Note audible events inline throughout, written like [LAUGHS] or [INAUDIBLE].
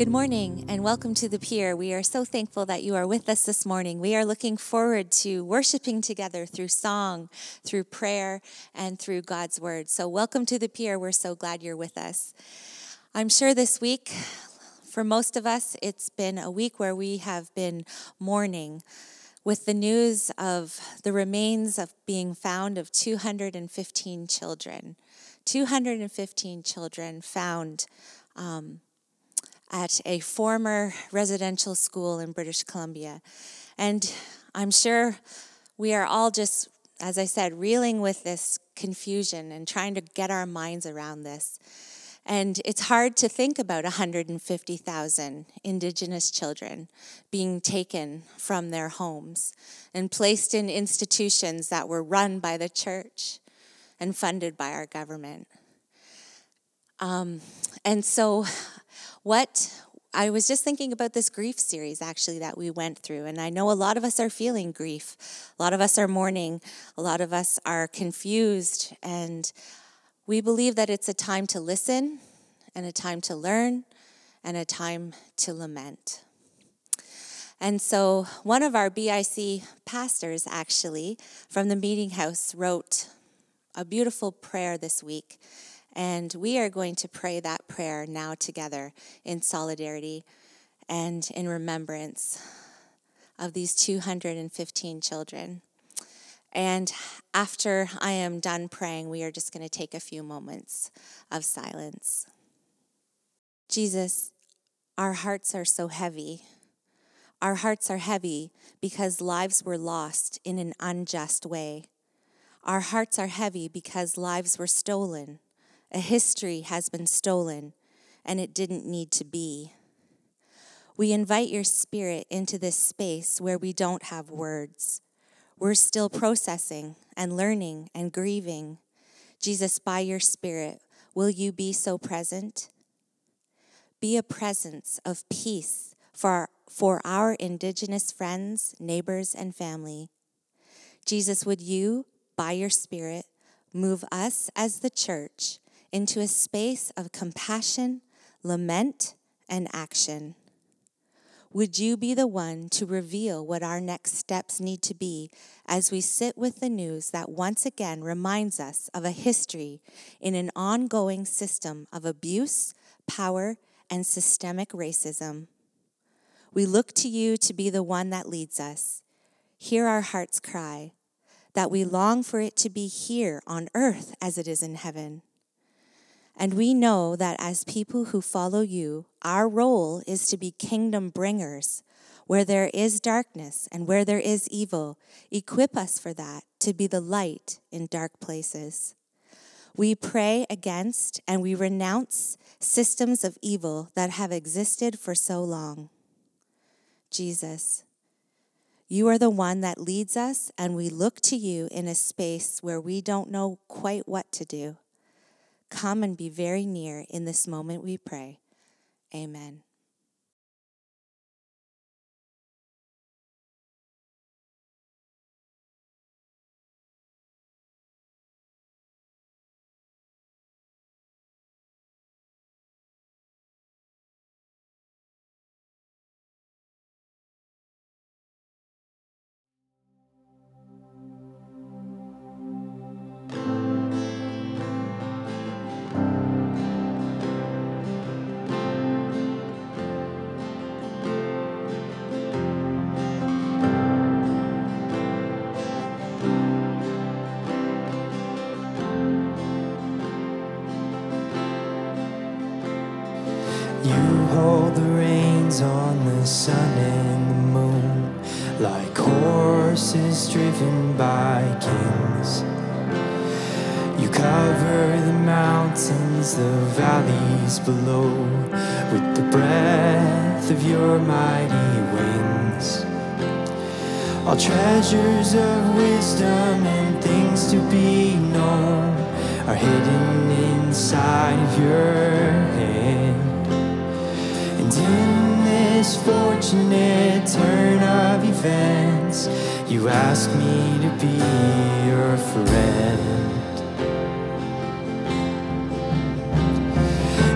Good morning and welcome to the Pier. We are so thankful that you are with us this morning. We are looking forward to worshiping together through song, through prayer, and through God's word. So, welcome to the Pier. We're so glad you're with us. I'm sure this week, for most of us, it's been a week where we have been mourning with the news of the remains of being found of 215 children. 215 children found. Um, at a former residential school in British Columbia. And I'm sure we are all just, as I said, reeling with this confusion and trying to get our minds around this. And it's hard to think about 150,000 Indigenous children being taken from their homes and placed in institutions that were run by the church and funded by our government. Um, and so what I was just thinking about this grief series actually that we went through, and I know a lot of us are feeling grief. A lot of us are mourning. A lot of us are confused, and we believe that it's a time to listen, and a time to learn, and a time to lament. And so, one of our BIC pastors, actually, from the meeting house, wrote a beautiful prayer this week and we are going to pray that prayer now together in solidarity and in remembrance of these 215 children. And after I am done praying, we are just going to take a few moments of silence. Jesus, our hearts are so heavy. Our hearts are heavy because lives were lost in an unjust way. Our hearts are heavy because lives were stolen a history has been stolen, and it didn't need to be. We invite your spirit into this space where we don't have words. We're still processing and learning and grieving. Jesus, by your spirit, will you be so present? Be a presence of peace for our, for our Indigenous friends, neighbors, and family. Jesus, would you, by your Spirit, move us as the church into a space of compassion, lament, and action. Would you be the one to reveal what our next steps need to be as we sit with the news that once again reminds us of a history in an ongoing system of abuse, power, and systemic racism? We look to you to be the one that leads us. Hear our hearts cry, that we long for it to be here on earth as it is in heaven. And we know that as people who follow you, our role is to be kingdom bringers. Where there is darkness and where there is evil, equip us for that to be the light in dark places. We pray against and we renounce systems of evil that have existed for so long. Jesus, you are the one that leads us, and we look to you in a space where we don't know quite what to do. Come and be very near in this moment, we pray. Amen. Kings. You cover the mountains, the valleys below, with the breath of your mighty wings. All treasures of wisdom and things to be known are hidden inside of your hand. And in this fortunate turn of events, you ask me to be your friend.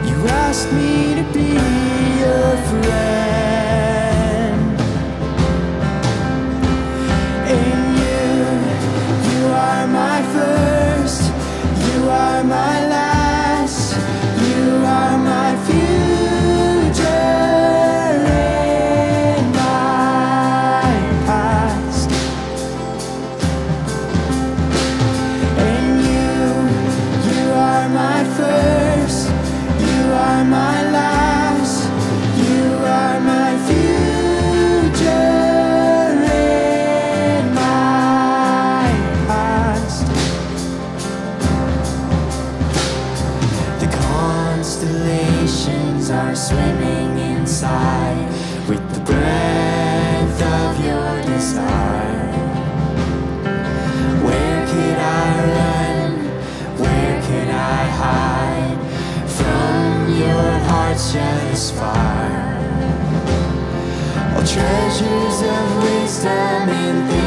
You ask me to be your friend. Wisdom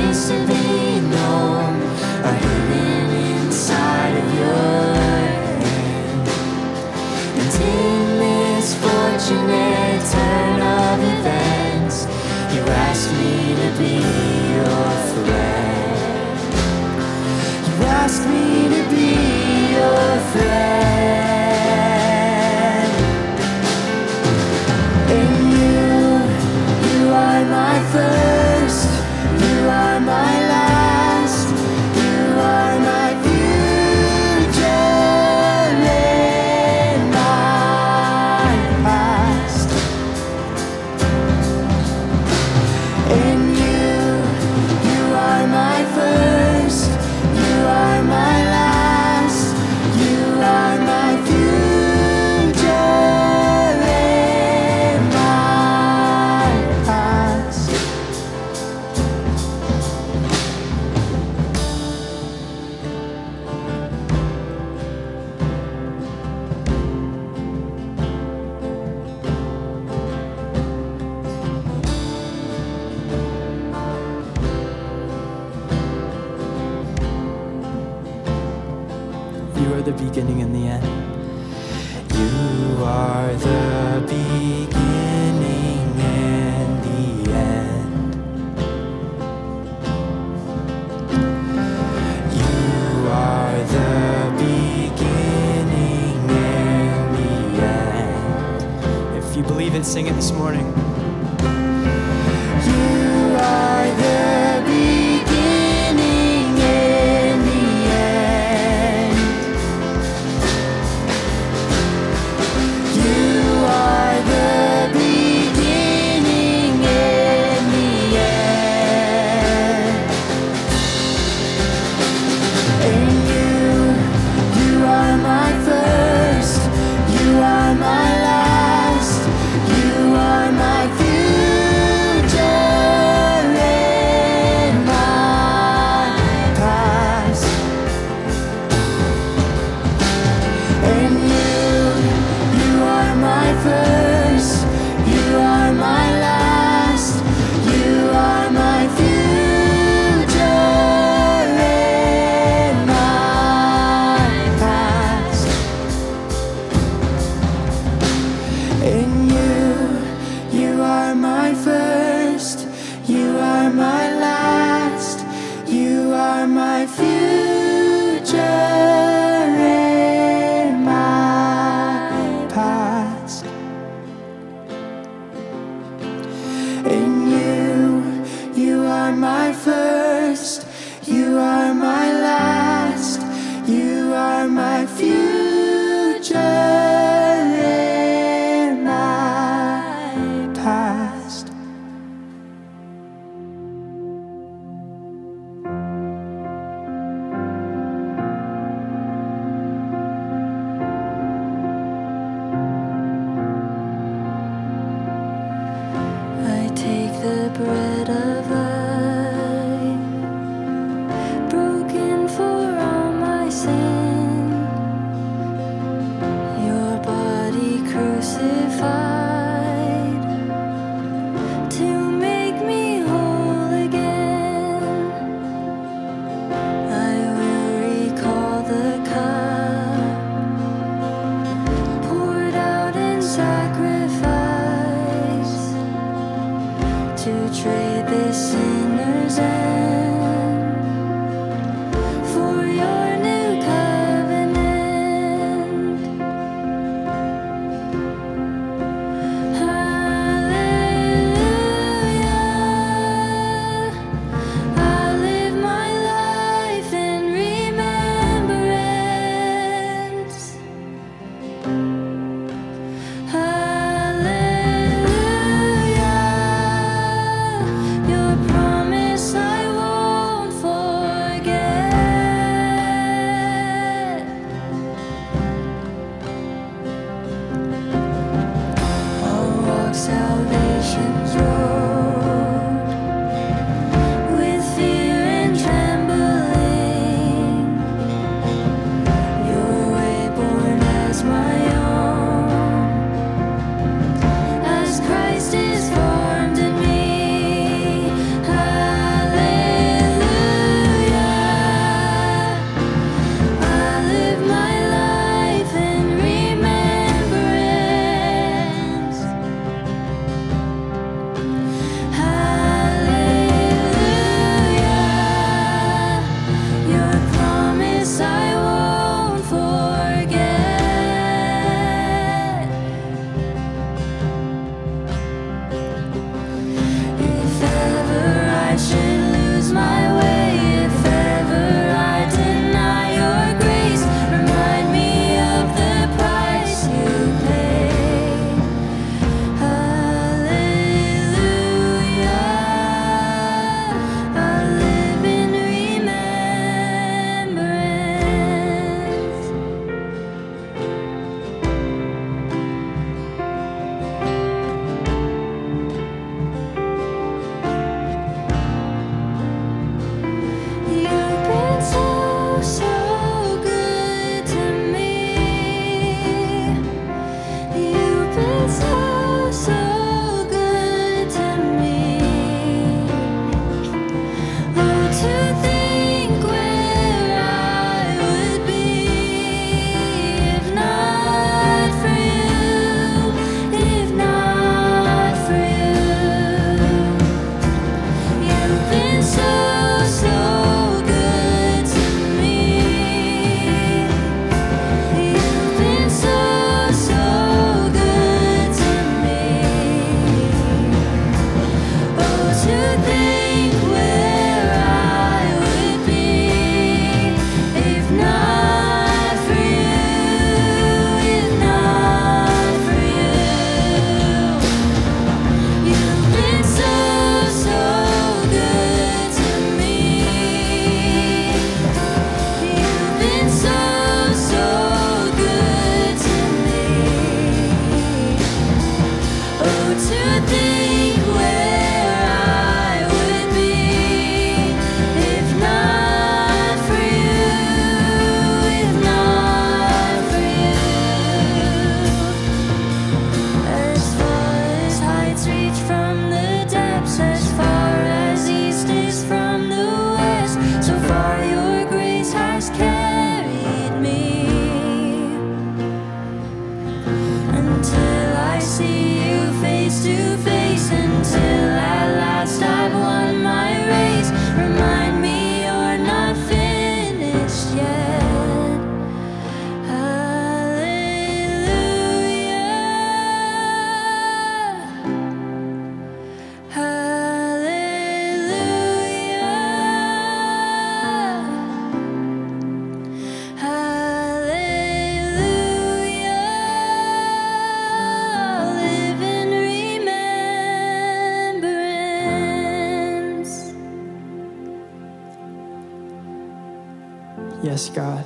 God.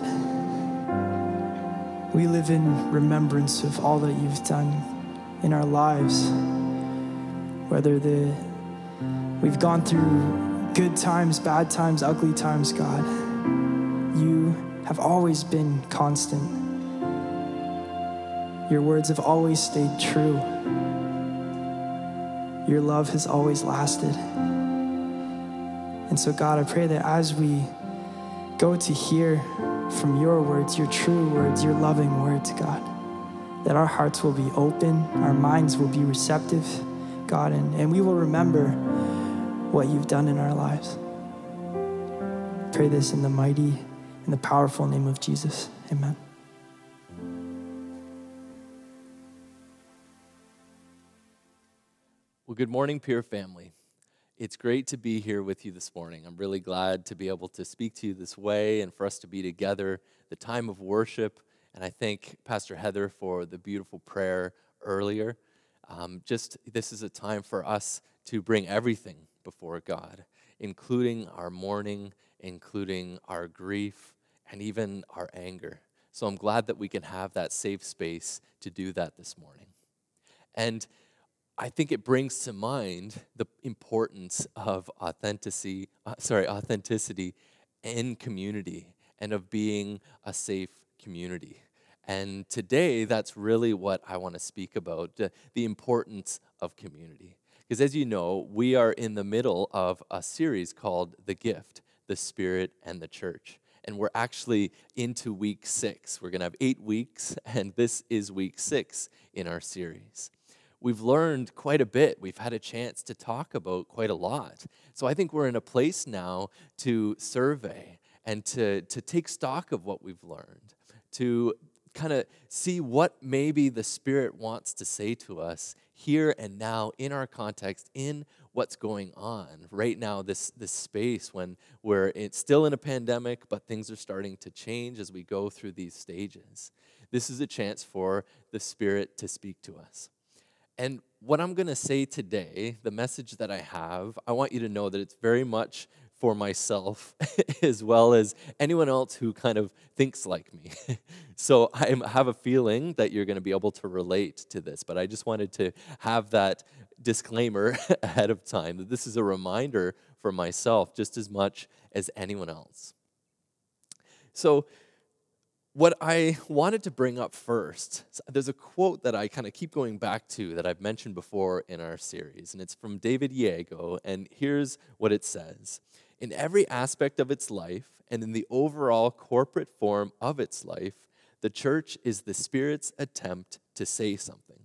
We live in remembrance of all that you've done in our lives, whether the we've gone through good times, bad times, ugly times, God. You have always been constant. Your words have always stayed true. Your love has always lasted. And so, God, I pray that as we go to hear from your words, your true words, your loving words, God. That our hearts will be open, our minds will be receptive, God, and, and we will remember what you've done in our lives. Pray this in the mighty and the powerful name of Jesus. Amen. Well, good morning, Pier family. It's great to be here with you this morning. I'm really glad to be able to speak to you this way and for us to be together, the time of worship. And I thank Pastor Heather for the beautiful prayer earlier. Um, just this is a time for us to bring everything before God, including our mourning, including our grief, and even our anger. So I'm glad that we can have that safe space to do that this morning. And I think it brings to mind the importance of authenticity, uh, sorry, authenticity in community and of being a safe community. And today, that's really what I want to speak about the importance of community. Because as you know, we are in the middle of a series called The Gift, the Spirit, and the Church. And we're actually into week six. We're going to have eight weeks, [LAUGHS] and this is week six in our series we've learned quite a bit. We've had a chance to talk about quite a lot. So I think we're in a place now to survey and to, to take stock of what we've learned, to kind of see what maybe the Spirit wants to say to us here and now in our context, in what's going on right now, this, this space when we're it's still in a pandemic, but things are starting to change as we go through these stages. This is a chance for the Spirit to speak to us. And what I'm going to say today, the message that I have, I want you to know that it's very much for myself [LAUGHS] as well as anyone else who kind of thinks like me. [LAUGHS] so I have a feeling that you're going to be able to relate to this, but I just wanted to have that disclaimer [LAUGHS] ahead of time that this is a reminder for myself just as much as anyone else. So, what I wanted to bring up first, there's a quote that I kind of keep going back to that I've mentioned before in our series, and it's from David Yeago, and here's what it says In every aspect of its life, and in the overall corporate form of its life, the church is the Spirit's attempt to say something,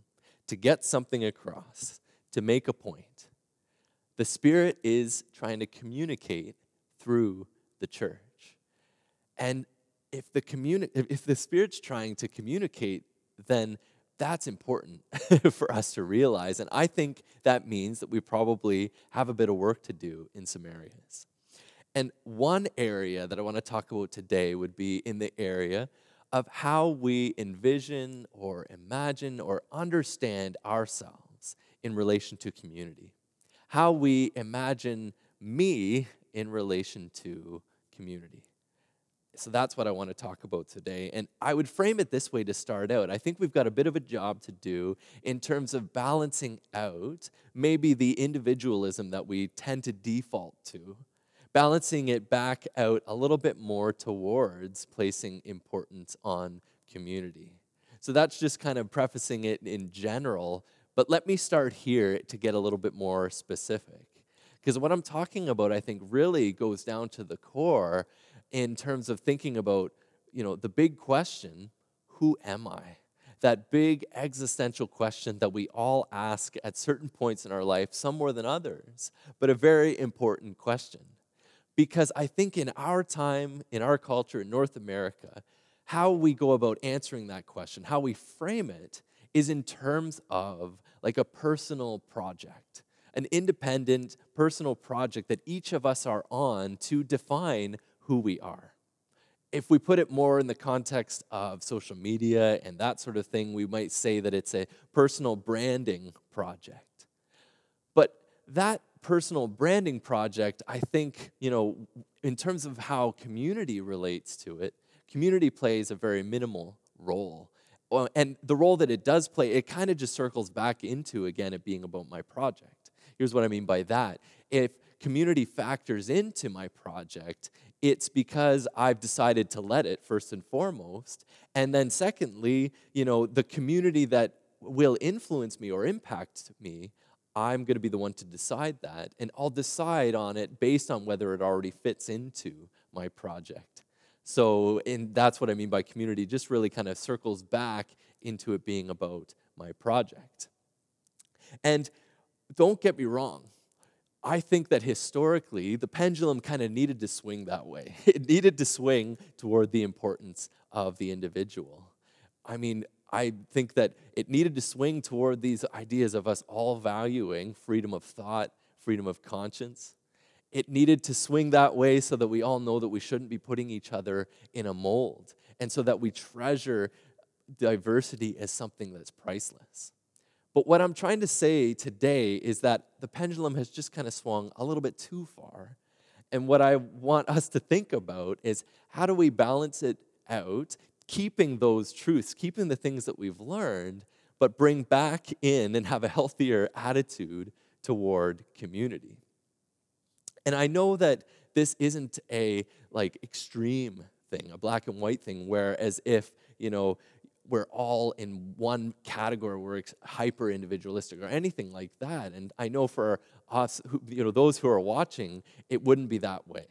to get something across, to make a point. The Spirit is trying to communicate through the church. And if the communi- if the spirit's trying to communicate then that's important [LAUGHS] for us to realize. And i think that means that we probably have a bit of work to do in some areas and one area that i want to talk about today would be in the area of how we envision or imagine or understand ourselves in relation to community. How we imagine me in relation to community so that's what I want to talk about today. And I would frame it this way to start out. I think we've got a bit of a job to do in terms of balancing out maybe the individualism that we tend to default to, balancing it back out a little bit more towards placing importance on community. So that's just kind of prefacing it in general. But let me start here to get a little bit more specific. Because what I'm talking about, I think, really goes down to the core in terms of thinking about, you know, the big question, who am I? That big existential question that we all ask at certain points in our life, some more than others, but a very important question. Because I think in our time, in our culture, in North America, how we go about answering that question, how we frame it, is in terms of like a personal project, an independent personal project that each of us are on to define who we are. If we put it more in the context of social media and that sort of thing, we might say that it's a personal branding project. But that personal branding project, I think, you know, in terms of how community relates to it, community plays a very minimal role. And the role that it does play, it kind of just circles back into, again, it being about my project. Here's what I mean by that. If community factors into my project, it's because I've decided to let it first and foremost. And then secondly, you know, the community that will influence me or impact me, I'm going to be the one to decide that. And I'll decide on it based on whether it already fits into my project. So, and that's what I mean by community, just really kind of circles back into it being about my project. And don't get me wrong. I think that historically, the pendulum kind of needed to swing that way. [LAUGHS] It needed to swing toward the importance of the individual. I mean, I think that it needed to swing toward these ideas of us all valuing freedom of thought, freedom of conscience. It needed to swing that way so that we all know that we shouldn't be putting each other in a mold, and so that we treasure diversity as something that's priceless. But what I'm trying to say today is that the pendulum has just kind of swung a little bit too far. And what I want us to think about is how do we balance it out, keeping those truths, keeping the things that we've learned, but bring back in and have a healthier attitude toward community. And I know that this isn't a like extreme thing, a black and white thing, where as if, you know, we're all in one category, we're hyper individualistic or anything like that. And I know for us, who, you know, those who are watching, it wouldn't be that way.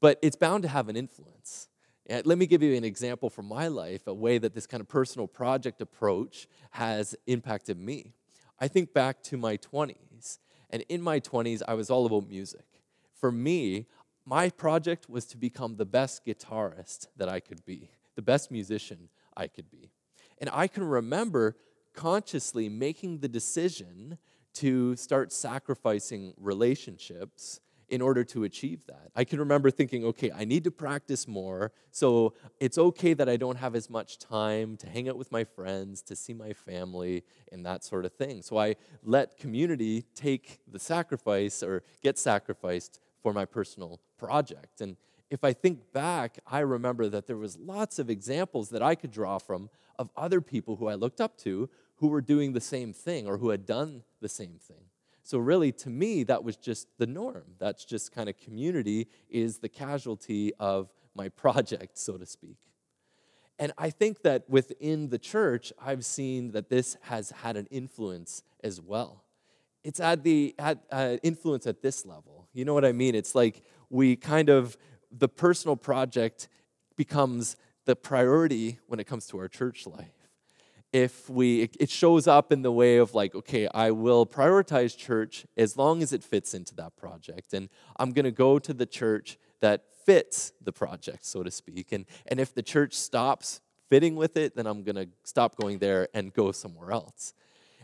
But it's bound to have an influence. And let me give you an example from my life, a way that this kind of personal project approach has impacted me. I think back to my 20s, and in my 20s, I was all about music. For me, my project was to become the best guitarist that I could be, the best musician I could be. And I can remember consciously making the decision to start sacrificing relationships in order to achieve that. I can remember thinking, okay, I need to practice more, so it's okay that I don't have as much time to hang out with my friends, to see my family, and that sort of thing. So I let community take the sacrifice or get sacrificed for my personal project. And if I think back, I remember that there was lots of examples that I could draw from of other people who I looked up to who were doing the same thing or who had done the same thing. So really to me that was just the norm. That's just kind of community is the casualty of my [LAUGHS] project, so to speak. And I think that within the church, I've seen that this has had an influence as well. It's had the uh, influence at this level. You know what I mean? It's like we kind of the personal project becomes the priority when it comes to our church life. If we, it shows up in the way of like, okay, I will prioritize church as long as it fits into that project. And I'm going to go to the church that fits the project, so to speak. And, and if the church stops fitting with it, then I'm going to stop going there and go somewhere else.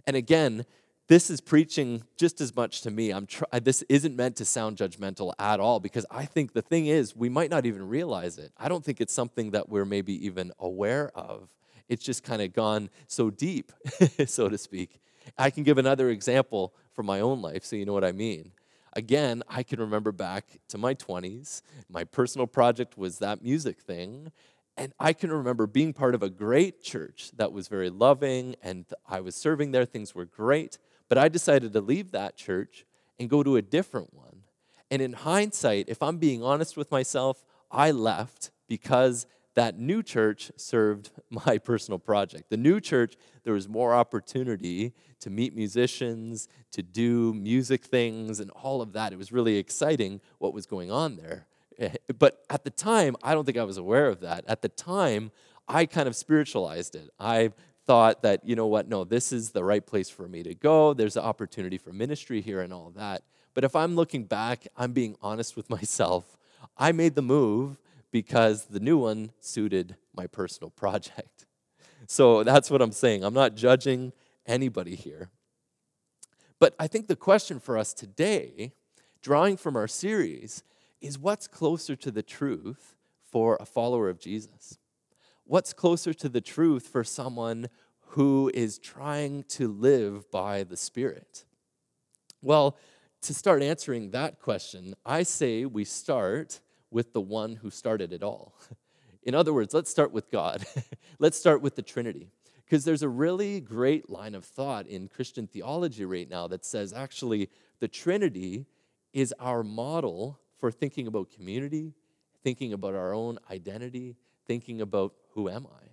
And again, this is preaching just as much to me. I'm try- this isn't meant to sound judgmental at all because I think the thing is, we might not even realize it. I don't think it's something that we're maybe even aware of. It's just kind of gone so deep, [LAUGHS] so to speak. I can give another example from my own life so you know what I mean. Again, I can remember back to my 20s. My personal project was that music thing. And I can remember being part of a great church that was very loving and I was serving there. Things were great. But I decided to leave that church and go to a different one. And in hindsight, if I'm being honest with myself, I left because that new church served [LAUGHS] my personal project. The new church, there was more opportunity to meet musicians, to do music things, and all of that. It was really exciting what was going on there. Eh, but at the time, I don't think I was aware of that. At the time, I kind of spiritualized it. I thought that, you know what, no, this is the right place for me to go. There's an opportunity for ministry here and all that. But if I'm looking back, I'm being honest with [LAUGHS] myself. I made the move because the new one suited my personal [LAUGHS] project. So that's what I'm saying. I'm not judging anybody here. But I think the question for us today, drawing from our series, is what's closer to the truth for a follower of Jesus? What's closer to the truth for someone who is trying to live by the Spirit? Well, to start answering that question, I say we start with the one who started it all. [LAUGHS] In other words, let's start with God. [LAUGHS] let's start with the Trinity. Because there's a really great line of thought in Christian theology right now that says actually the Trinity is our model for thinking about community, thinking about our own identity, thinking about who am I?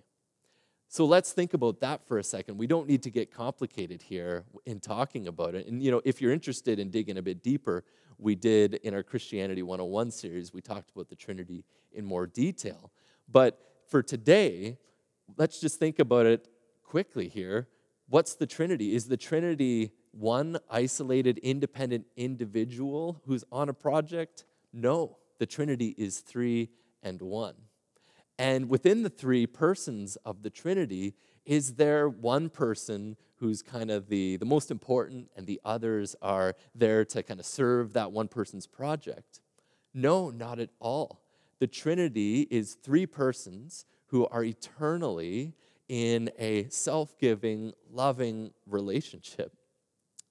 So let's think about that for a second. We don't need to get complicated here in talking about it. And you know, if you're interested in digging a bit deeper, we did in our Christianity 101 series, we talked about the Trinity in more detail. But for today, let's just think about it quickly here. What's the Trinity? Is the Trinity one isolated, independent individual who's on a project? No, the Trinity is three and one. And within the three persons of the Trinity, is there one person who's kind of the, the most important and the others are there to kind of serve that one person's project? No, not at all. The Trinity is three persons who are eternally in a self giving, loving relationship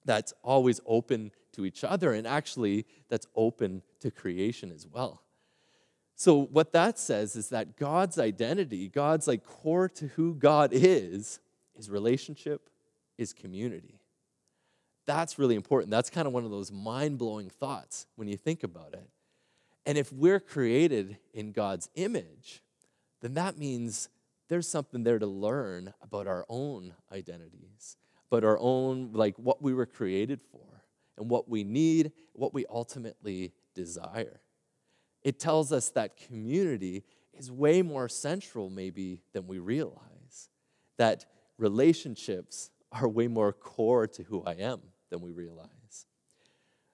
that's always open to each other and actually that's open to creation as well. So, what that says is that God's identity, God's like core to who God is, is relationship, is community. That's really important. That's kind of one of those mind blowing thoughts when you think about it. And if we're created in God's image, then that means there's something there to learn about our own identities, about our own, like what we were created for, and what we need, what we ultimately desire. It tells us that community is way more central, maybe, than we realize. That relationships are way more core to who I am than we realize.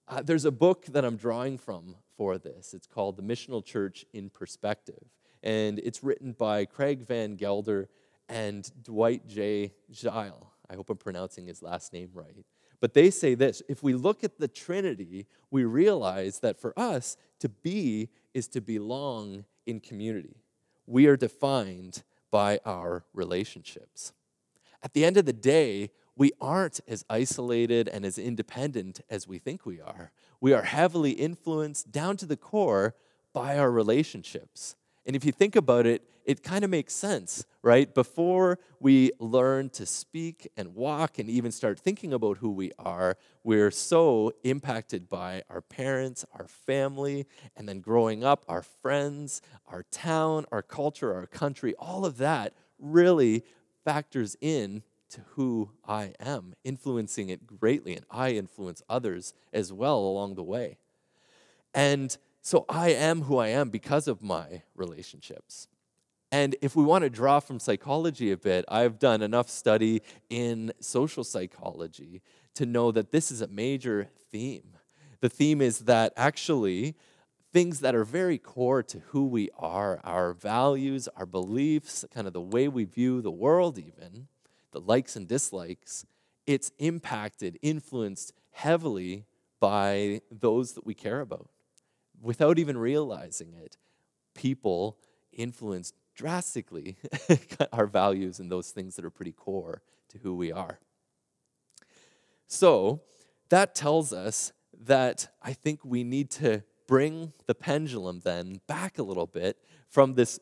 Uh, there's a book that I'm drawing from for this. It's called The Missional Church in Perspective. And it's written by Craig Van Gelder and Dwight J. Zscheile. I hope I'm pronouncing his last name right. But they say this if we look at the Trinity, we realize that for us, to be is to belong in community. We are defined by our relationships. At the end of the day, we aren't as isolated and as independent as we think we are. We are heavily influenced down to the core by our relationships. And if you think about it, it kind of makes sense, right? Before we learn to speak and walk and even start thinking about who we are, we're so impacted by our parents, our family, and then growing up, our friends, our town, our culture, our country, all of that really factors in to who I am, influencing it greatly, and I influence others as well along the way. And so I am who I am because of my relationships. And if we want to draw from psychology a bit, I've done enough study in social psychology to know that this is a major theme. The theme is that actually, things that are very core to who we are, our values, our beliefs, kind of the way we view the world, even, the likes and dislikes, it's impacted, influenced heavily by those that we care about without even realizing it, people influence drastically [LAUGHS] our values and those things that are pretty core to who we are. So that tells us that I think we need to bring the pendulum then back a little bit from this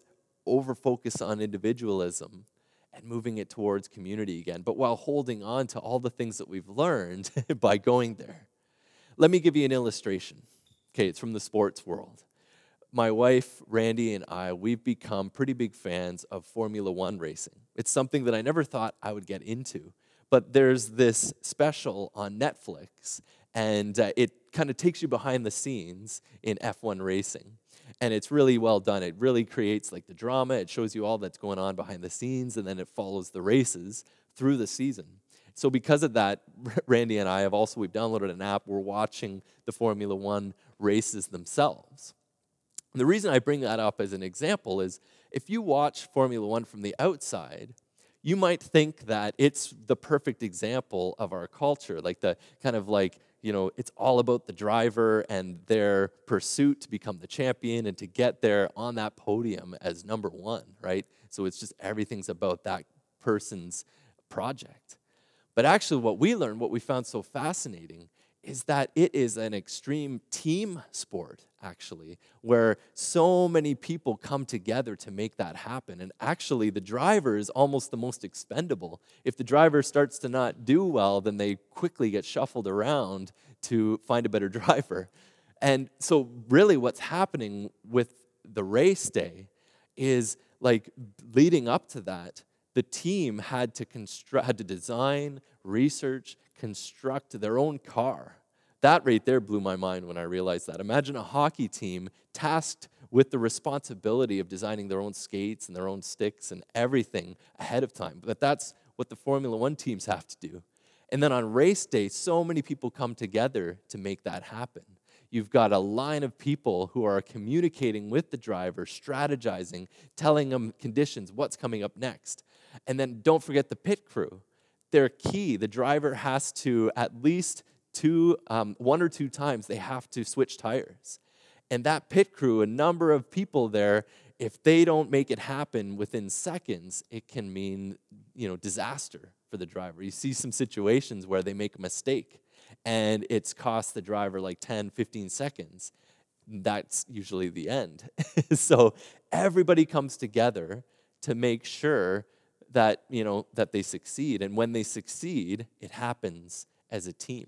over focus on individualism and moving it towards community again, but while holding on to all the things that we've learned [LAUGHS] by going there. Let me give you an illustration. Okay, it's from the sports world. My wife, Randy, and I, we've become pretty big fans of Formula One racing. It's something that I never thought I would get into. But there's this special on Netflix, and uh, it kind of takes you behind the scenes in F1 racing. And it's really well done. It really creates like the drama. It shows you all that's going on behind the scenes, and then it follows the races through the season. So because of that, [LAUGHS] Randy and I have also we've downloaded an app. We're watching the Formula One races themselves. The reason I bring that up as an example is if you watch Formula One from the outside, you might think that it's the perfect example of our culture, like the kind of like, you know, it's all about the driver and their pursuit to become the champion and to get there on that podium as number one, right? So it's just everything's about that person's project. But actually, what we learned, what we found so fascinating, is that it is an extreme team sport, actually, where so many people come together to make that happen. And actually, the driver is almost the most expendable. If the driver starts to not do well, then they quickly get shuffled around to find a better [LAUGHS] driver. And so, really, what's happening with the race day is like leading up to that, the team had to construct, had to design, research, construct their own car. That right there blew my mind when I realized that. Imagine a hockey team tasked with the responsibility of designing their own skates and their own sticks and everything ahead of time. But that's what the Formula One teams have to do. And then on race day, so many people come together to make that happen. You've got a line of people who are communicating with the driver, strategizing, telling them conditions, what's coming up next. And then don't forget the pit crew. They're key. The driver has to, at least two, um, one or two times, they have to switch tires. And that pit crew, a number of people there, if they don't make it happen within seconds, it can mean, you know, disaster for the driver. You see some situations where they make a mistake and it's cost the driver like 10, 15 seconds. That's usually the end. [LAUGHS] so everybody comes together to make sure that, you know, that they succeed. And when they succeed, it happens as a team.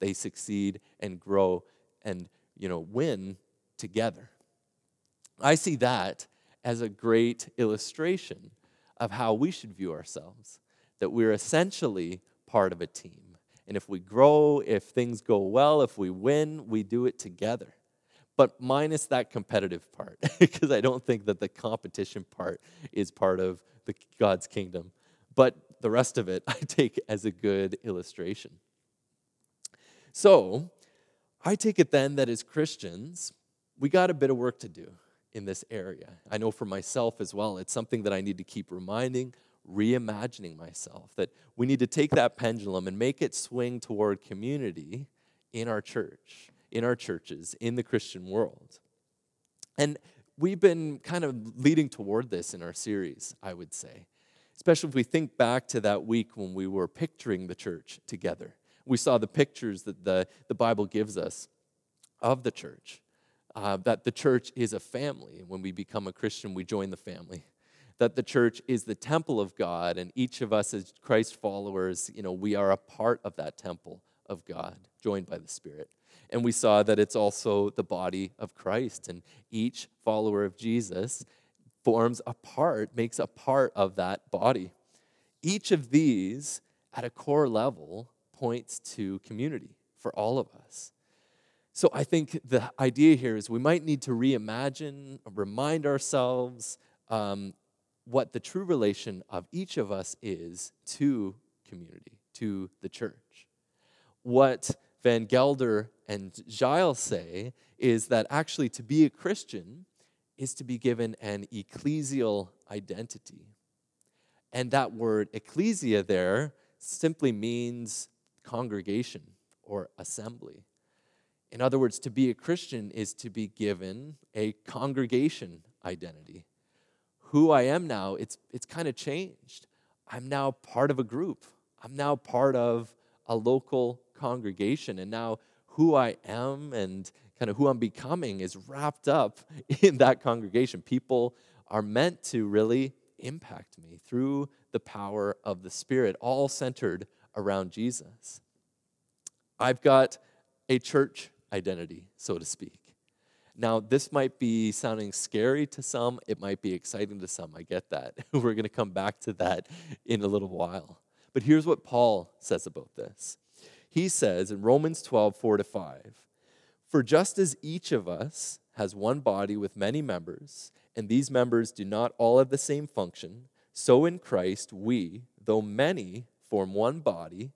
They succeed and grow and, you know, win together. I see that as a great illustration of how we should view ourselves, that we're essentially part of a team. And if we grow, if things go well, if we win, we do it together. But minus that competitive part, [LAUGHS] because I don't think that the competition part is part of the, God's kingdom. But the rest of it [LAUGHS] I take as a good illustration. So I take it then that as Christians, we got a bit of work to do in this area. I know for myself as well, it's something that I need to keep reminding, reimagining myself, that we need to take that pendulum and make it swing toward community in our church, in our churches, in the Christian world. And we've been kind of leading toward this in our series, I would say. Especially if we think back to that week when we were picturing the church together. We saw the pictures that the, the Bible gives us of the church uh, that the church is a family. When we become a Christian, we join the family. [LAUGHS] That the church is the temple of God, and each of us as Christ followers, you know, we are a part of that temple of God, joined by the Spirit. And we saw that it's also the body of Christ, and each follower of Jesus forms a part, makes a part of that body. Each of these, at a core level, points to community for all of us. So I think the idea here is we might need to reimagine, remind ourselves um, what the true relation of each of us is to community, to the church. What Van Gelder and Zscheile say is that actually to be a Christian is to be given an ecclesial identity. And that word ecclesia there simply means congregation or assembly. In other words, to be a Christian is to be given a congregation identity. Who I am now, it's, it's kind of changed. I'm now part of a group, I'm now part of a local congregation. And now who I am and kind of who I'm becoming is wrapped up [LAUGHS] in that congregation. People are meant to really impact me through the power of the Spirit, all centered around Jesus. I've got a church identity, so to speak. Now, this might be sounding scary to some, it might be exciting to some. I get that. [LAUGHS] We're going to come back to that in a little while. But here's what Paul says about this. He says in Romans 12, 4 to 5, For just as each of us has one body with many members, and these members do not all have the same function, so in Christ we, though many, form one body,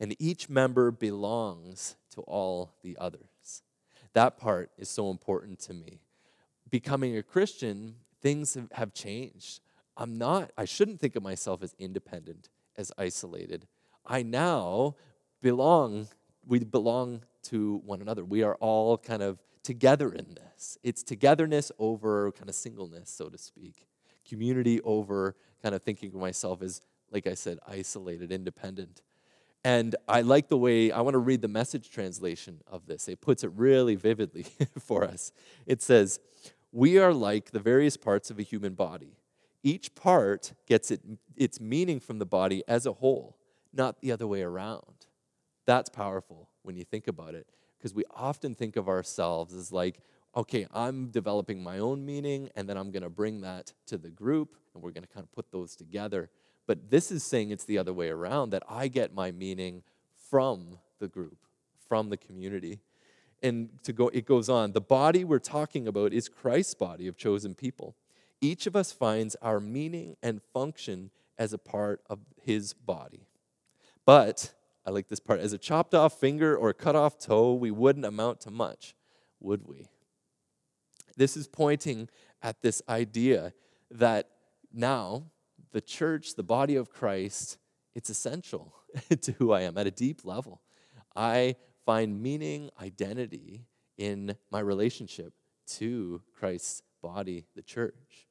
and each member belongs to all the others. That part is so important to me. Becoming a Christian, things have changed. I'm not, I shouldn't think of myself as independent, as isolated. I now belong, we belong to one another. We are all kind of together in this. It's togetherness over kind of singleness, so to speak. Community over kind of thinking of myself as, like I said, isolated, independent. And I like the way, I want to read the message translation of this. It puts it really vividly [LAUGHS] for us. It says, We are like the various parts of a human body. Each part gets it, its meaning from the body as a whole, not the other way around. That's powerful when you think about it, because we often think of ourselves as like, okay, I'm developing my own meaning, and then I'm going to bring that to the group, and we're going to kind of put those together. But this is saying it's the other way around that I get my meaning from the group, from the community. And to go it goes on, the body we're talking about is Christ's body of chosen people. Each of us finds our meaning and function as a part of his body. But I like this part. As a chopped off finger or a cut off toe, we wouldn't amount to much, would we? This is pointing at this idea that now the church, the body of Christ, it's essential [LAUGHS] to who I am at a deep level. I find meaning, identity in my relationship to Christ's body, the church.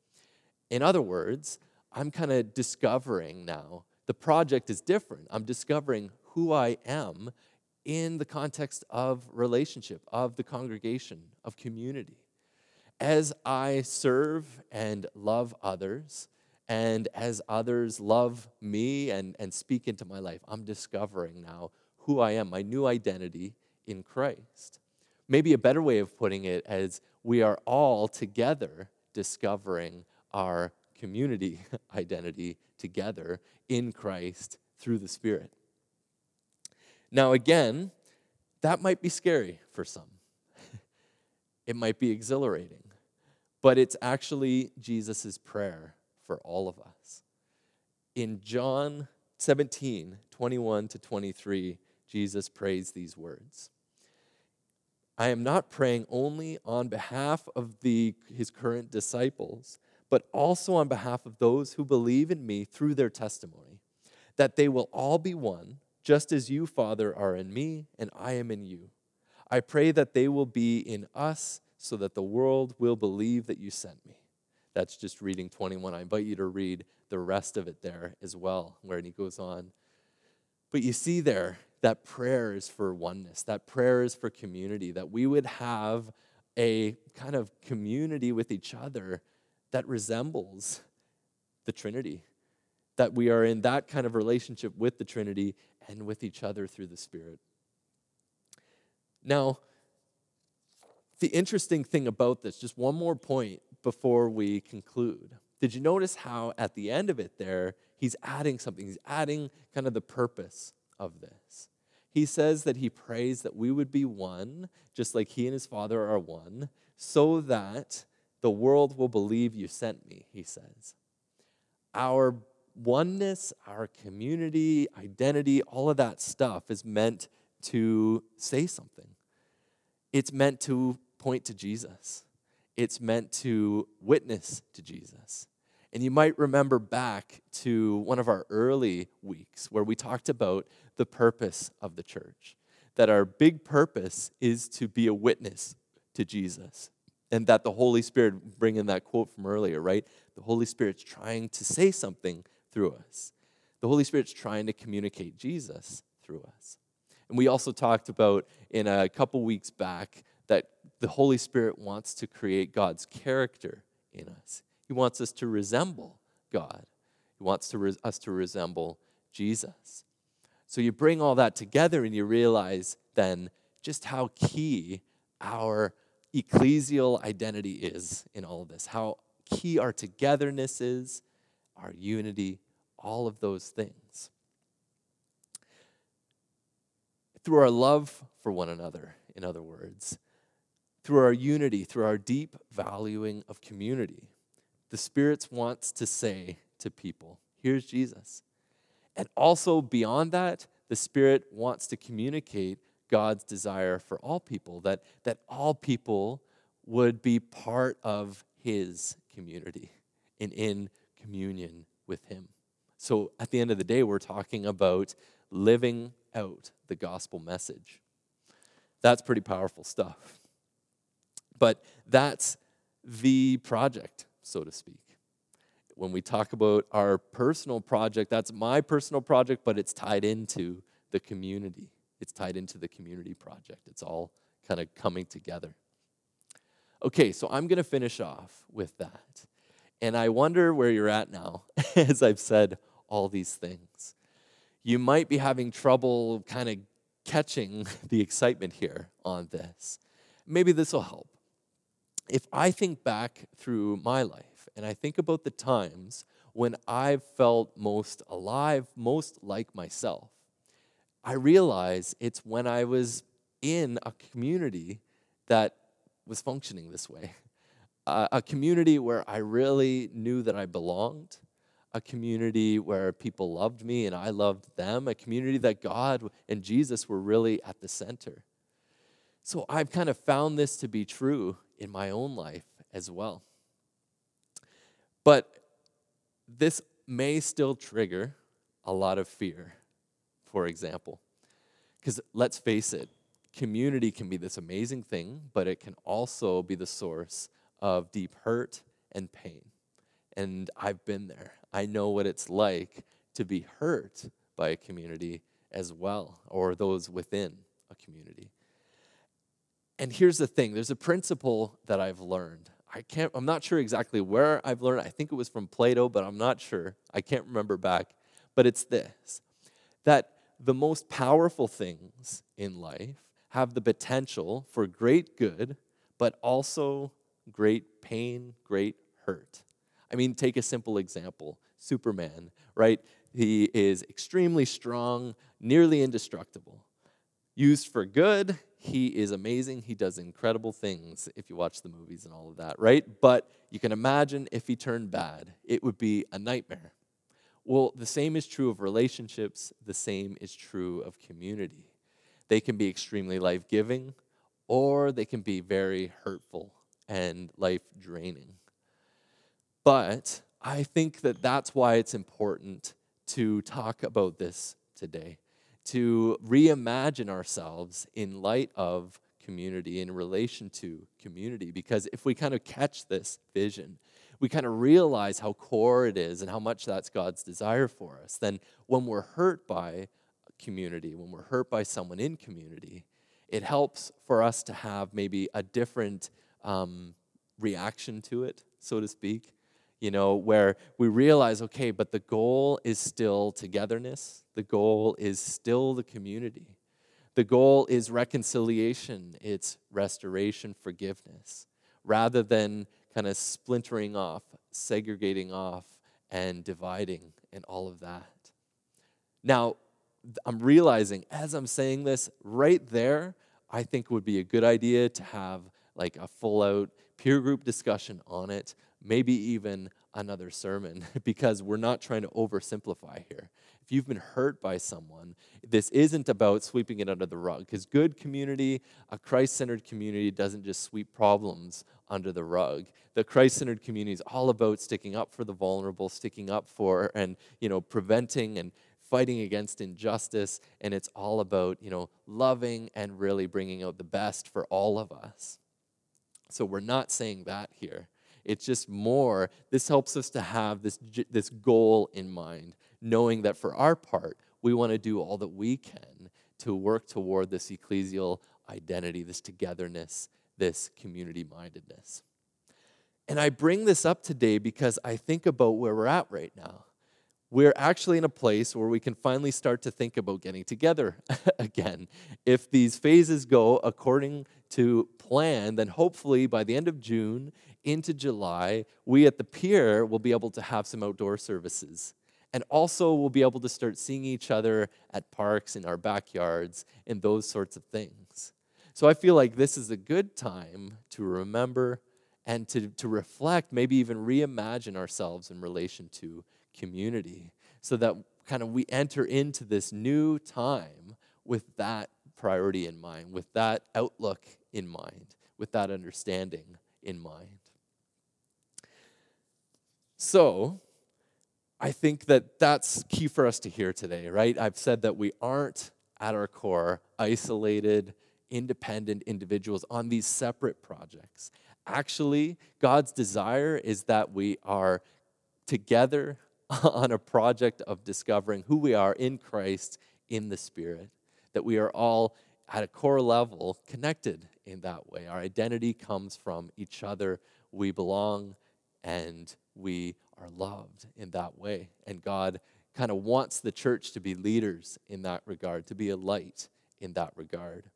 In other words, I'm kind of discovering now the project is different. I'm discovering who I am in the context of relationship, of the congregation, of community. As I serve and love others, and as others love me and, and speak into my life, I'm discovering now who I am, my new identity in Christ. Maybe a better way of putting it is we are all together discovering our community [LAUGHS] identity together in Christ through the Spirit. Now, again, that might be scary for some. [LAUGHS] it might be exhilarating, but it's actually Jesus' prayer for all of us. In John 17, 21 to 23, Jesus prays these words. I am not praying only on behalf of the, his current disciples, but also on behalf of those who believe in me through their testimony, that they will all be one, just as you, Father, are in me and I am in you. I pray that they will be in us so that the world will believe that you sent me. That's just reading 21. I invite you to read the rest of it there as well, where he goes on. But you see there, that prayer is for oneness, that prayer is for community, that we would have a kind of community with each other that resembles the Trinity. That we are in that kind of relationship with the Trinity and with each other through the Spirit. Now, the interesting thing about this, just one more point before we conclude. Did you notice how at the end of it there, he's adding something? He's adding kind of the purpose of this. He says that he prays that we would be one, just like he and his Father are one, so that the world will believe you sent me, he says. Our oneness, our community, identity, all of that stuff is meant to say something. It's meant to point to Jesus, it's meant to witness to Jesus. And you might remember back to one of our early weeks where we talked about the purpose of the church. That our big purpose is to be a witness to Jesus, and that the Holy Spirit, bring in that quote from earlier, right? The Holy Spirit's trying to say something through us. The Holy Spirit's trying to communicate Jesus through us. And we also talked about in a couple weeks back the Holy Spirit wants to create God's character in us. He wants us to resemble God. He wants to re- us to resemble Jesus. So you bring all that together and you realize then just how key our ecclesial identity is in all of this, how key our togetherness is, our unity, all of those things. Through our love for one another, in other words, through our unity, through our deep valuing of community, the Spirit wants to say to people, here's Jesus. And also beyond that, the Spirit wants to communicate God's desire for all people, that, that all people would be part of His community and in communion with Him. So at the end of the day, we're talking about living out the gospel message. That's pretty powerful stuff. But that's the project, so to speak. When we talk about our personal project, that's my personal project, but it's tied into the community it's tied into the community project. It's all kind of coming together. Okay, so I'm going to finish off with that. And I wonder where you're at now [LAUGHS] as I've said all these things. You might be having trouble kind of catching [LAUGHS] the excitement here on this. Maybe this will help. If I think back through my life and I think about the times when I've felt most alive, most like myself, I realize it's when I was in a community that was functioning this way. Uh, a community where I really knew that I belonged, a community where people loved me and I loved them, a community that God and Jesus were really at the center. So I've kind of found this to be true in my own life as well. But this may still trigger a lot of fear, for example. Because let's face it, community can be this amazing thing, but it can also be the source of deep hurt and pain. And I've been there. I know what it's like to be hurt by a community as well, or those within a community. And here's the thing there's a principle that I've learned. I can't, I'm not sure exactly where I've learned. I think it was from Plato, but I'm not sure. I can't remember back. But it's this that the most powerful things in life have the potential for great good, but also great pain, great hurt. I mean, take a simple example Superman, right? He is extremely strong, nearly indestructible. Used for good, he is amazing. He does incredible things if you watch the movies and all of that, right? But you can imagine if he turned bad, it would be a nightmare. Well, the same is true of relationships, the same is true of community. They can be extremely life giving, or they can be very hurtful and life draining. But I think that that's why it's important to talk about this today, to reimagine ourselves in light of community, in relation to community. Because if we kind of catch this vision, we kind of realize how core it is and how much that's God's desire for us, then when we're hurt by community, when we're hurt by someone in community, it helps for us to have maybe a different um, reaction to it, so to speak. You know, where we realize, okay, but the goal is still togetherness, the goal is still the community. The goal is reconciliation, it's restoration, forgiveness, rather than kind of splintering off, segregating off, and dividing and all of that. Now, I'm realizing as I'm saying this, right there, I think would be a good idea to have like a full out peer group discussion on it, maybe even another sermon, [LAUGHS] because we're not trying to oversimplify here. If you've been hurt by someone, this isn't about sweeping it under the rug, because good community, a Christ centered community, doesn't just sweep problems under the rug. The Christ centered community is all about sticking up for the vulnerable, sticking up for and you know preventing and fighting against injustice and it's all about you know loving and really bringing out the best for all of us. So we're not saying that here. It's just more this helps us to have this this goal in mind knowing that for our part we want to do all that we can to work toward this ecclesial identity this togetherness this community mindedness and i bring this up today because i think about where we're at right now we're actually in a place where we can finally start to think about getting together [LAUGHS] again. If these phases go according to plan, then hopefully by the end of June into July, we at the pier will be able to have some outdoor services. And also, we'll be able to start seeing each other at parks, in our backyards, and those sorts of things. So I feel like this is a good time to remember and to, to reflect, maybe even reimagine ourselves in relation to community so that kind of we enter into this new time with that priority in mind, with that outlook in mind, with that understanding in mind. So, I think that that's key for us to hear today, right? I've said that we aren't at our core isolated, independent individuals on these separate projects. Actually, God's desire is that we are together [LAUGHS] on a project of discovering who we are in Christ in the Spirit, that we are all at a core level connected in that way. Our identity comes from each other. We belong and we are loved in that way. And God kind of wants the church to be leaders in that regard, to be a light in that regard.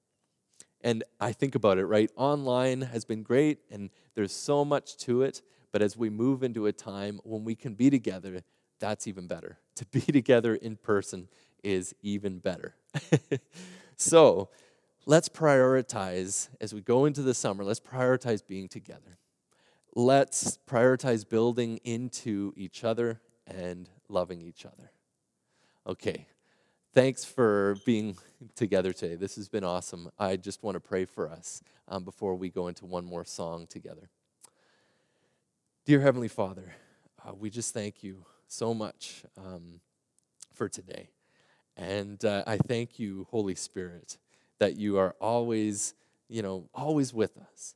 And I think about it, right? Online has been great and there's so much to it. But as we move into a time when we can be together, that's even better. [LAUGHS] To be together in person is even better. [LAUGHS] so let's prioritize, as we go into the summer, let's prioritize being together. Let's prioritize building into each other and loving each other. Okay. Thanks for being [LAUGHS] together today. This has been awesome. I just want to pray for us um, before we go into one more song together. Dear Heavenly Father, uh, we just thank you so much um, for today. And uh, I thank you, Holy Spirit, that you are always, you know, always with us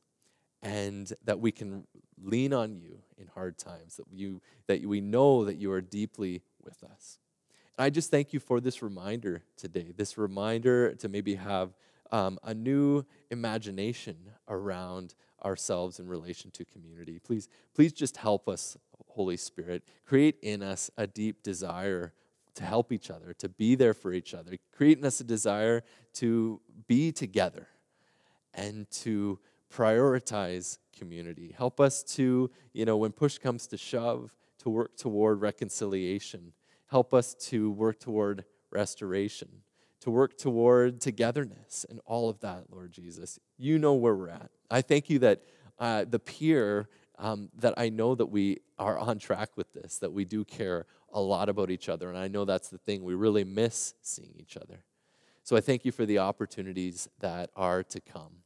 and that we can lean on you in hard times, that, you, that we know that you are deeply with us. And I just thank you for this reminder today, this reminder to maybe have um, a new imagination around ourselves in relation to community. Please, please just help us, Holy Spirit. Create in us a deep desire to help each other, to be there for each other. Create in us a desire to be together and to prioritize community. Help us to, you know, when push comes to shove, to work toward reconciliation. Help us to work toward restoration, to work toward togetherness and all of that, Lord Jesus. You know where we're at. I thank you that uh, the Pier, um, that I know that we are on track with this, that we do care a lot about each other. And I know that's the thing. We really miss seeing each other. So I thank you for the opportunities that are to come.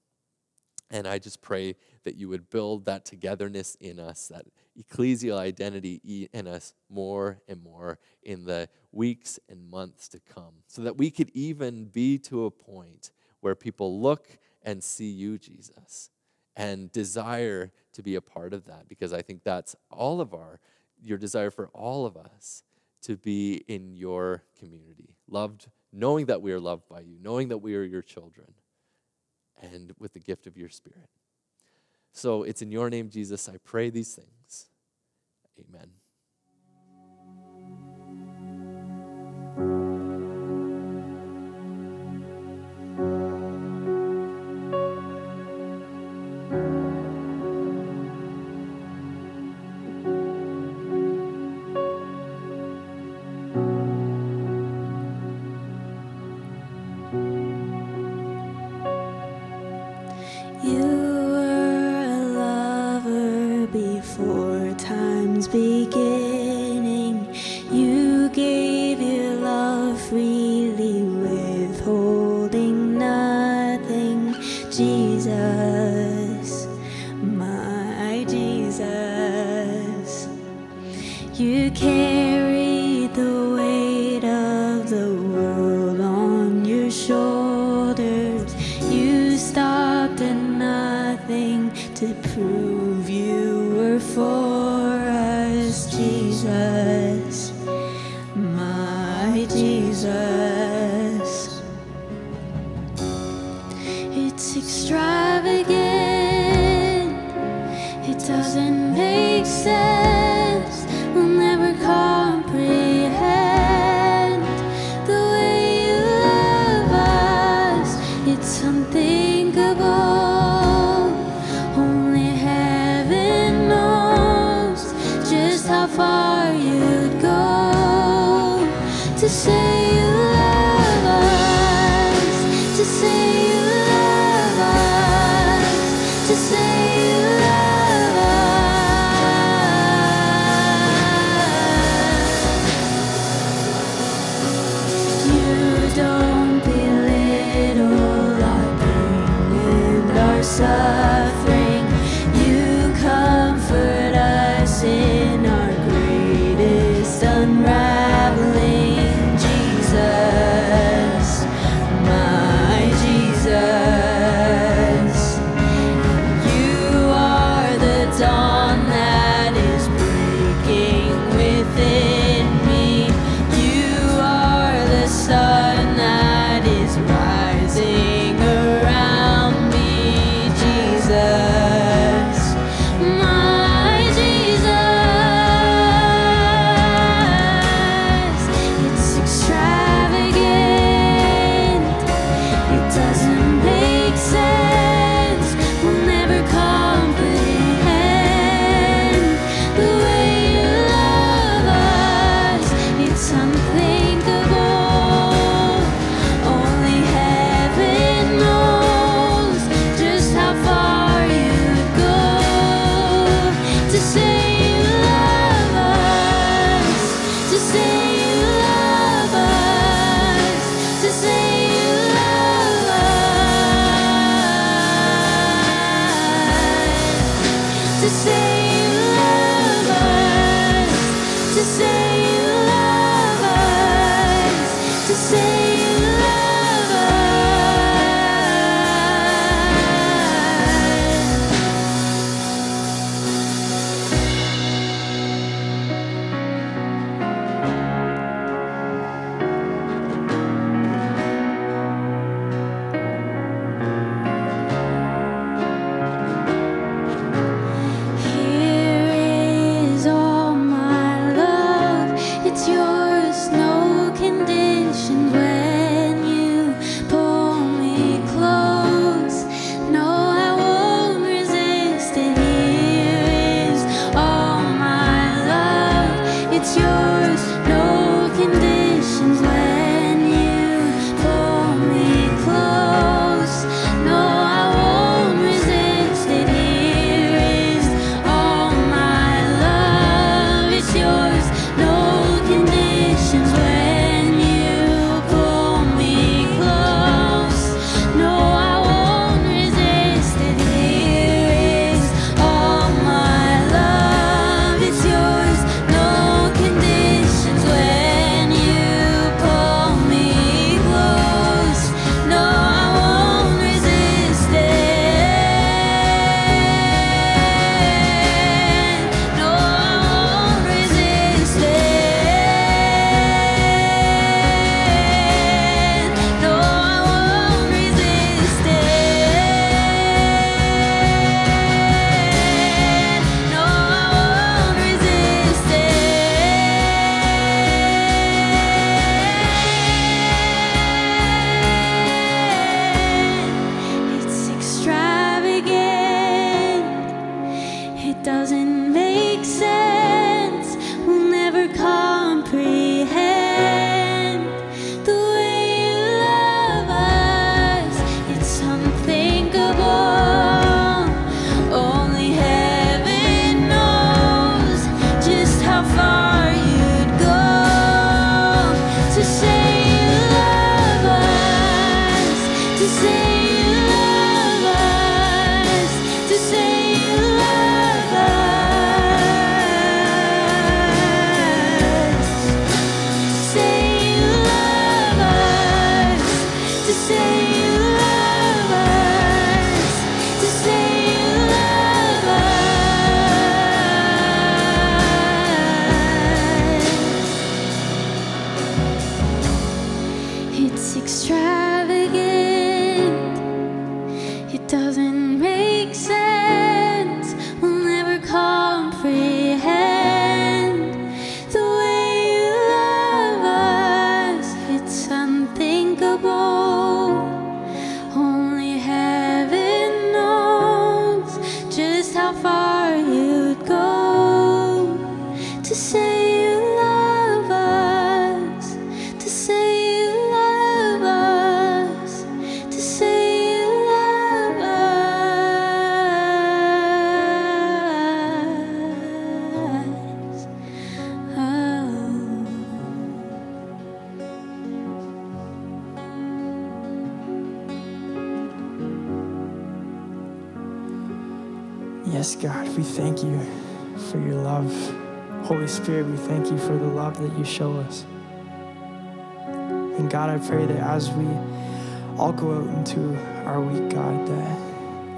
And I just pray that you would build that togetherness in us, that ecclesial identity in us more and more in the weeks and months to come, so that we could even be to a point where people look and see you, Jesus, and desire to be a part of that, because I think that's all of our, your desire for all of us to be in your community, loved, knowing that we are loved by you, knowing that we are your children and with the gift of your Spirit. So it's in your name, Jesus, I pray these things. Amen.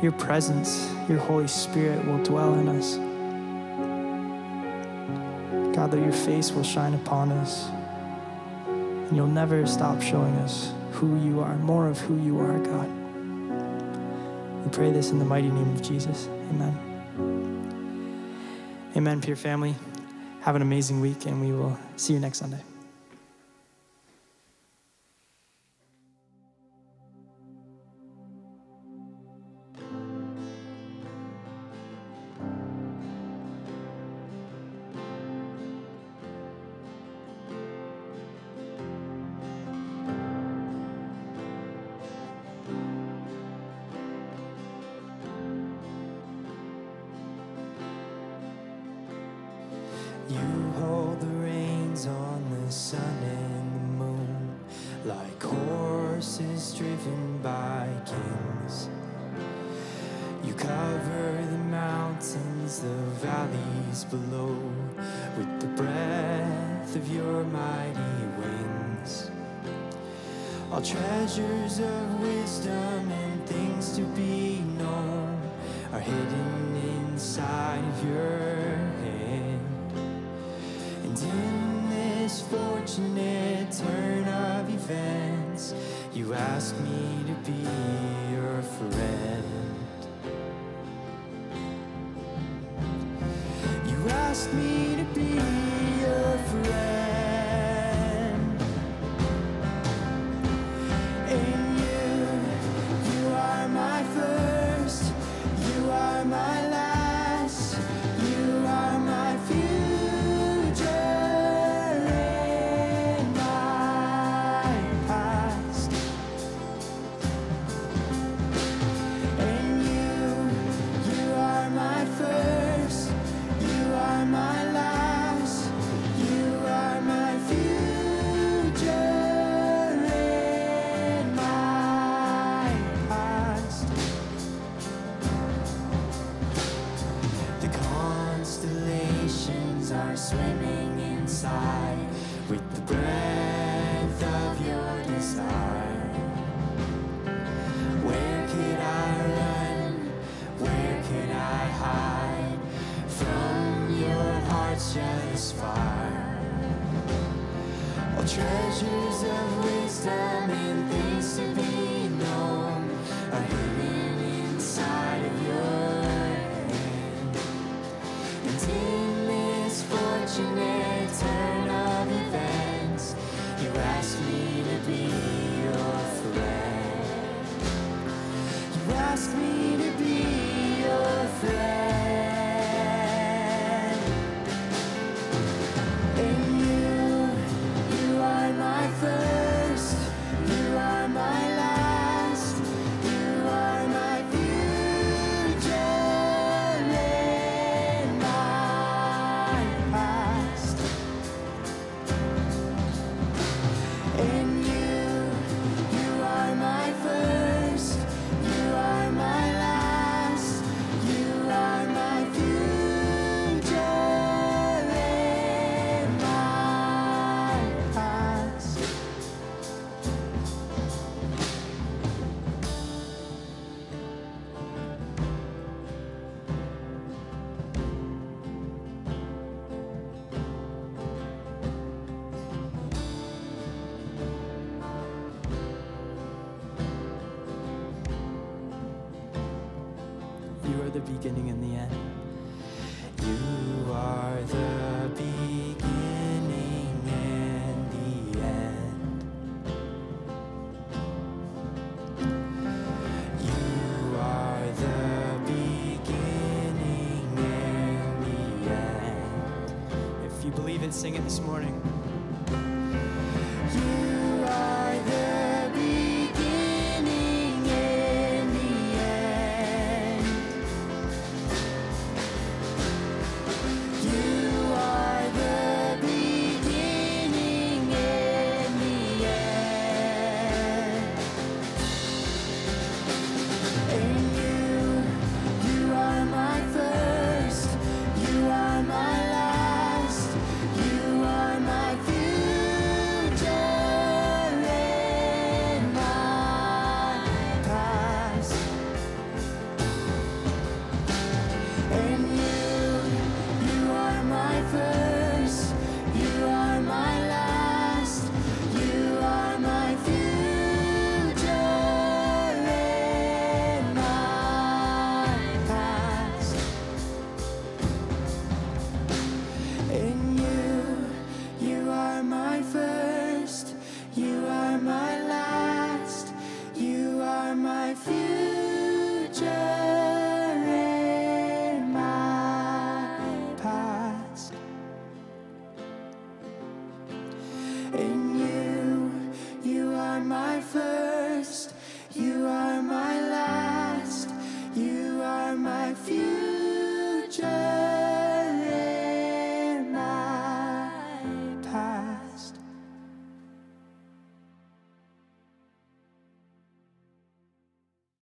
your presence, your Holy Spirit will dwell in us. God, that your face will shine upon us. And you'll never stop showing us who you are, more of who you are, God. We pray this in the mighty name of Jesus. Amen. Amen, Pier family. Have an amazing week, and we will see you next Sunday. the beginning and the end. You are the beginning and the end. You are the beginning and the end. If you believe it, sing it this morning.